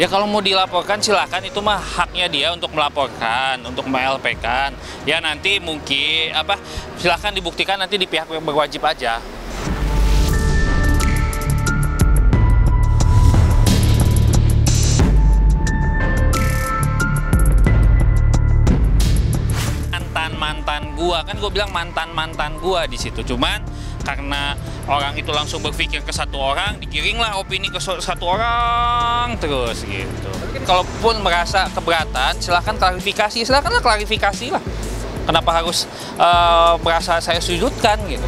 Ya kalau mau dilaporkan silakan itu mah haknya dia untuk melaporkan, untuk melpkan. Ya nanti mungkin apa silakan dibuktikan nanti di pihak yang berwajib aja. Mantan gua. Kan gua bilang mantan mantan gua di situ. Cuman karena orang itu langsung berpikir ke satu orang digiringlah opini ke satu orang terus gitu. Kalaupun merasa keberatan silahkan klarifikasi. Silahkanlah klarifikasi lah. Kenapa harus eh, merasa saya sudutkan gitu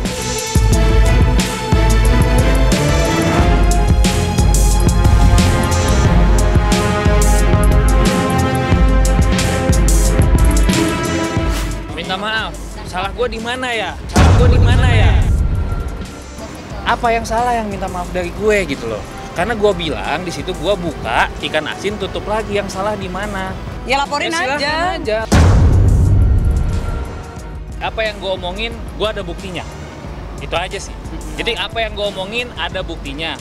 salah gue di mana ya? Salah gue di mana ya? Apa yang salah yang minta maaf dari gue gitu loh? Karena gue bilang di situ gue buka ikan asin tutup lagi yang salah di mana? Ya laporin Ya, aja. aja. Apa yang gue omongin gue ada buktinya. Itu aja sih. Jadi apa yang gue omongin ada buktinya